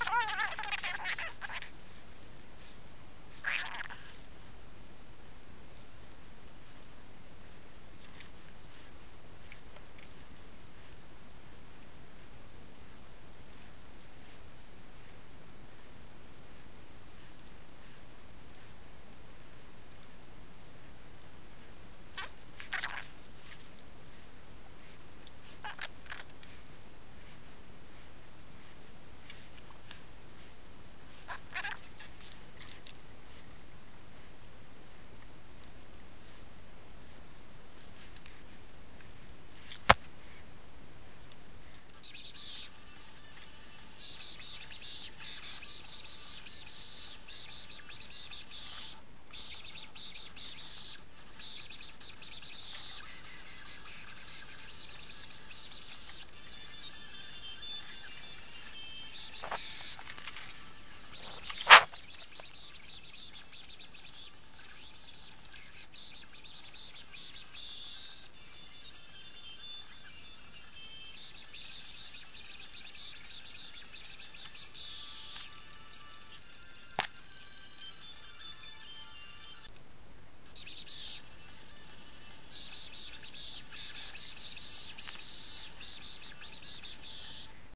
Oh, my God.